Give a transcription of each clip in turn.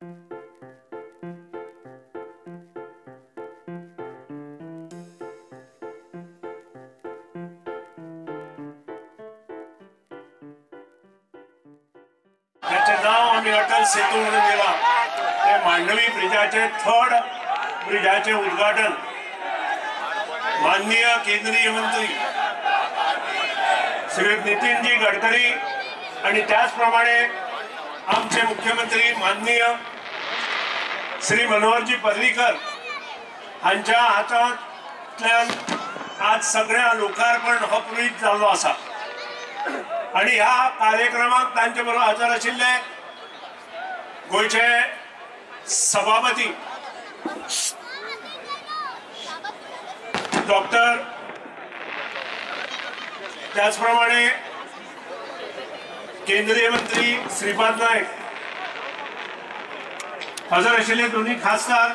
त्याचे नाव आम्ही अटल सेतू म्हणून गेला. ते मांडवी ब्रिजाचे थर्ड ब्रिजाचे उद्घाटन. माननीय केंद्रीय मंत्री श्री नितीनजी गडकरी आणि त्याचप्रमाणे आमचे मुख्यमंत्री माननीय श्री मनोहरजी पर्रीकर हांच्या हातांतल्यान आज सगळ्या लोकार्पण हो पुरीत जाल्लो आसा. आणि ह्या कार्यक्रमाक तांचे बरोबर हजर आशिल्ले गोयचे सभापती डॉक्टर त्याचप्रमाणे केंद्रीय मंत्री श्रीपाद नाईक. हजर आशिल्ले दोन्ही खासदार.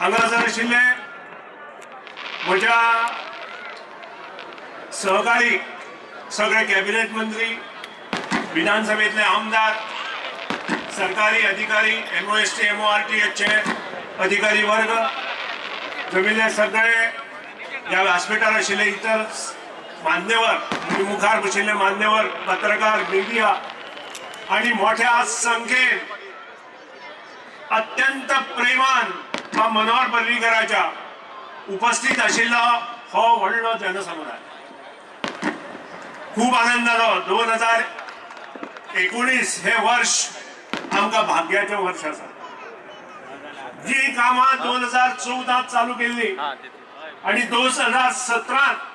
हांगा हजर आशिल्ले म्हज्या सहकारी सगळे कॅबिनेट मंत्री विधानसभेतले आमदार सरकारी अधिकारी M O S T M O R T H अधिकारी वर्ग जमिल्ले सगळे ह्या व्यासपीठार आशिल्ले इतर मान्यवर मुखार बशिल्ले मान्यवर पत्रकार मिडिया आणि मोठ्या संख्येन अत्यंत प्रेमान वा मनोहर पर्रीकराच्या उपस्थित आशिल्लो हो व्हडलो जनसमुदाय. खूप आनंद जालो दोन हजार एकोणीस हे वर्ष आमकां भाग्याचें वर्ष आसा जी कामां दोन हजार चौदांत चालू केल्ली आणि दोन हजार सतरात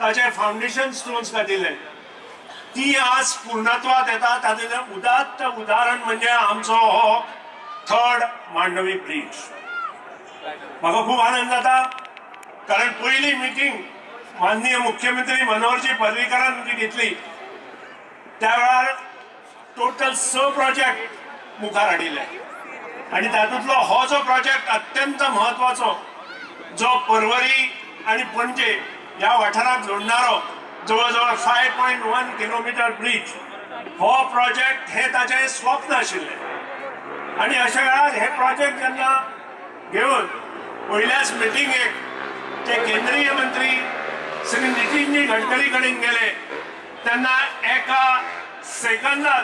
ताचे फाउंडेशन स्टोन्स घातिल्ले ती आज पूर्णत्वात येता तातूंतलें उदात्त उदाहरण म्हणजे आमचो हो थर्ड मांडवी ब्रिज म्हाका खूब आनंद जाता कारण पयली मिटींग माननीय मुख्यमंत्री मनोहरजी पर्रीकरान जी घेतली. त्या वेळार टोटल स प्रोजेक्ट मुखार हाडिल्ले आणि तातूंतलो हो जो प्रोजेक्ट अत्यंत म्हत्वाचो जो परवरी आणि पणजे ह्या वाठाराक जोडणारो जवळ जवळ five point one kilometre bridge हो प्रोजेक्ट हे ताचे स्वप्न आशिल्ले आणि अशा वेळार हे प्रोजेक्ट जेन्ना घेऊन पहिल्याच मिटिंगेक ते केंद्रीय मंत्री श्री नितीनजी गडकरी कडेन गेले. तेन्ना एका सेकंदात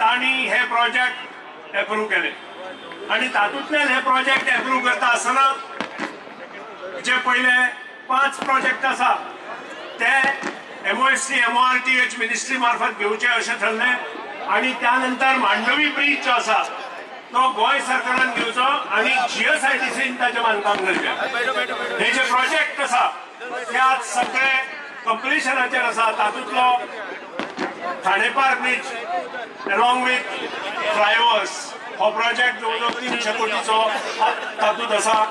तांणी हे प्रोजेक्ट एप्रूव्ह केले. आणि तातूंतल्यान हे प्रोजेक्ट एप्रूव्ह करता आसतना जे पहिले पांच प्रोजेक्ट आसा ते एमओएससी एमओआरटीएच मिनिस्ट्री मार्फत घेवचे अशें ठरले. आणि त्यानंतर मांडवी ब्रिज जो आसा तो गोंय सरकारान घेवचो आणि जीएसआयटीसीन ताचें बांदकाम करचें. हे जे प्रोजेक्ट आसा ते आज सगळे कंप्लिशनाचेर आसा तातूंतलो Khandepar bridge along with flyovers हो प्रोजेक्ट जवळ जवळ तीनशे कोटीचो तातूंत आसा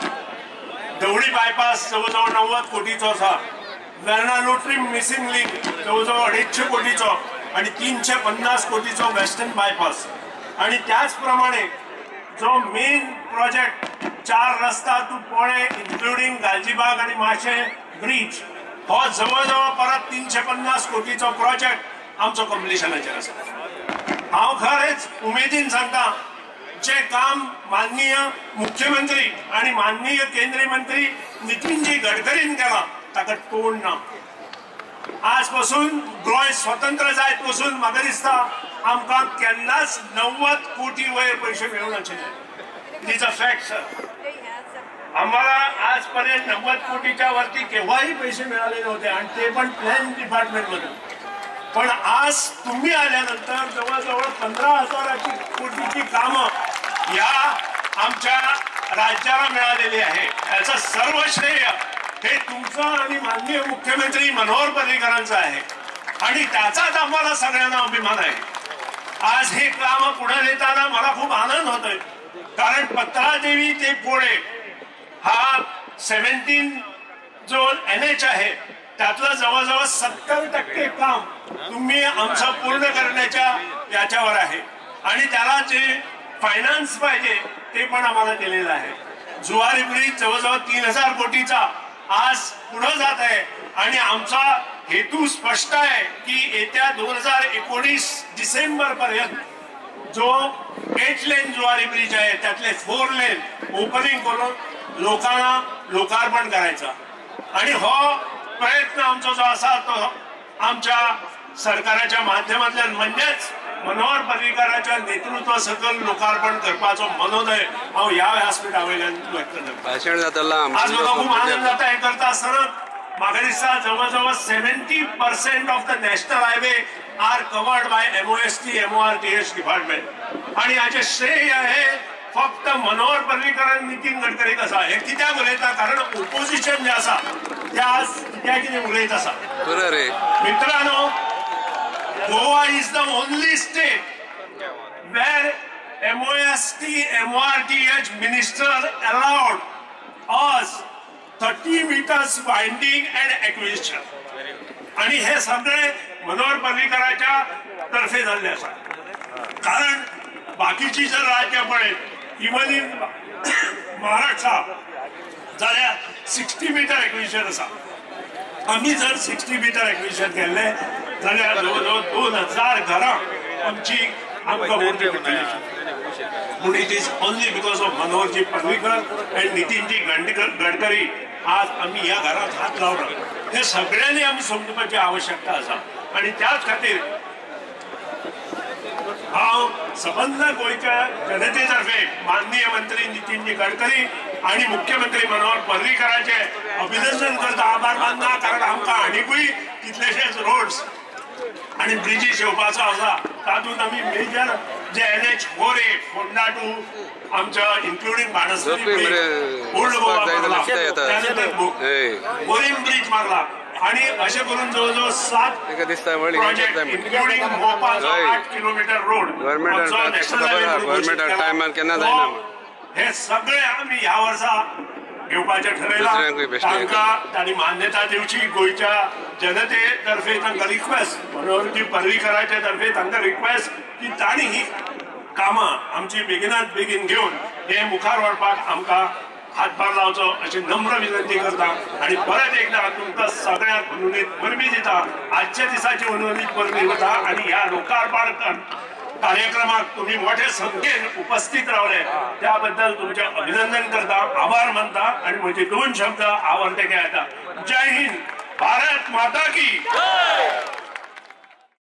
धवळी बायपास जवळ जवळ नव्वद कोटीचो आसा वेर्ना लोटरी मिसिंग लिंक जवळ जवळ अडीचशे कोटीचो आणि तीनशे पन्नास कोटीचो वेस्टर्न बायपास आणि त्याचप्रमाणे जो मेन प्रोजेक्ट चार रस्ता तू पोळे इन्क्लुडिंग गालजीबाग आणि माशे ब्रिज हो जवळ जवळ परत तीनशे पन्नास कोटीचो प्रोजेक्ट आमचो कंप्लिशनाचेर आसा हांव खरेंच उमेदीन सांगता जे काम माननीय मुख्यमंत्री आणि माननीय केंद्रीय मंत्री नितीनजी गडकरीन केला. ताका तोड ना आजपासून गोय स्वतंत्र जायत पासून म्हाका दिसता आमकां केन्नाच नव्वद कोटी वयर पैसे मेळूनाशिल्ले इज अ फॅक्ट सर आम्हाला आजपर्यंत नव्वद कोटीच्या वरती केव्हाही पैसे मिळाले नव्हते आणि ते पण प्लॅन डिपार्टमेंट मधून. पण आज तुम्ही आल्यानंतर जवळजवळ पंधरा हजाराची कोटीची कामं या आमच्या राज्याला मिळालेली आहे. याचं सर्व श्रेय हे तुमचं आणि माननीय मुख्यमंत्री मनोहर पर्रीकरांचं आहे. आणि त्याचाच आम्हाला सगळ्यांना अभिमान आहे. आज हे काम पुढे नेताना मला खूप आनंद होतोय. कारण पत्रादेवी ते पुणे हा सेव्हन्टीन जो एन एच आहे त्यातलं जवळजवळ सत्तर टक्के काम तुम्ही आमचं पूर्ण करण्याच्या याच्यावर आहे. आणि त्याला जे फायनान्स पाहिजे ते पण आम्हाला दिलेलं आहे. जुवारी ब्रिज जवळजवळ तीन हजार कोटीचा आज पुढे जात आहे. आणि आमचा हेतू स्पष्ट आहे की येत्या दोन हजार एकोणीस डिसेंबर पर्यंत जो एट लेन जुवारी ब्रिज आहे त्यातले फोर लेन ओपनिंग करून लोकांना लोकार्पण करायचा. आणि हो प्रयत्न आमचा जो असा तो आमच्या सरकाराच्या माध्यमातल्या म्हणजेच मनोहर पर्रीकाराच्या नेतृत्वा सकल लोकार्पण करपाचो मनोदय हांव ह्या व्यासपीठा वयल्यान व्यक्त करता. आज म्हाका खूप आनंद जाता हे करता आसतना म्हाका दिसता जवळजवळ seventy percent of the national highway are covered by M O S T M O R T H department आणि हाचे श्रेय हे फक्त मनोहर पर्रीकर आणि नितीन गडकरीक आसा हे कित्याक उलयता कारण ओपोजिशन जे आसा ते आज कित्याक कितें उलयत आसा मित्रांनो Goa is the only state where MOST, MORTH minister allowed us 30 meters winding and acquisition. आणि हे सगळे मनोहर पर्रीकराच्या तर्फे झाले आसा कारण बाकीची जर राज्य पळयत इवन इन महाराष्ट्रा जाल्यार सिक्स्टी मिटर एक्विशन आसा आम्ही जर सिक्स्टी मिटर एक्विशन केले जाल्यार जवळ जवळ दोन हजार घरां. आमची आमकां it is only because of Manoharji Parrikar and Nitinji Gadkar Gadkari. आज आम्ही ह्या घरात हात लावला. हे सगळ्यांनी आम्ही समजपाची आवश्यकता आसा आणि त्याच खातीर हांव सबंद गोंयच्या जनतेतर्फे माननीय मंत्री नितीनजी गडकरी आणि मुख्यमंत्री मनोहर पर्रीकराचे अभिनंदन करता. आभार मानना कारण आमकां आनीकूय कितलेशेच रोड्स आणि ब्रिजीस येवपाचो आसा तातूंत आमी मेजर जे N H four eight Ponda to आमच्या इन्क्लुडींग झोपी मरे, ओल्ड गोवा मारला? त्यानंतर. बोरीम ब्रिज मारला आणि अशें करून जवळजवळ सात प्रोजेक्ट. इन्क्लुडींग हय. आठ किलोमीटर रोड government केला. टायमार केन्ना जायना हो, हे सगळे आम्ही ह्या वर्सा घेवपाचे ठरयला तांकां तांणी मान्यता दिवची गोंयच्या जनतेतर्फे तांकां रिक्वेस्ट मनोहरजी पर्रीकराचे तर्फे तांकां रिक्वेस्ट की तांणी ही कामां आमची बेगिनात बेगीन घेवन हे मुखार व्हरपाक आमकां हातभार लावचो अशी नम्र विनंती करता. आणि परत एकदा तुमकां सगळ्यांक अनुनीत परबी दिता आजच्या दिसाची अनुनीत परबी दिता आणि ह्या लोकार्पण कार्यक्रमात तुम्ही मोठ्या संख्येने उपस्थित रावले. त्याबद्दल तुमचे अभिनंदन करता आभार मानता आणि म्हणजे दोन शब्द आवडते घ्यायचा जय हिंद. भारत माता की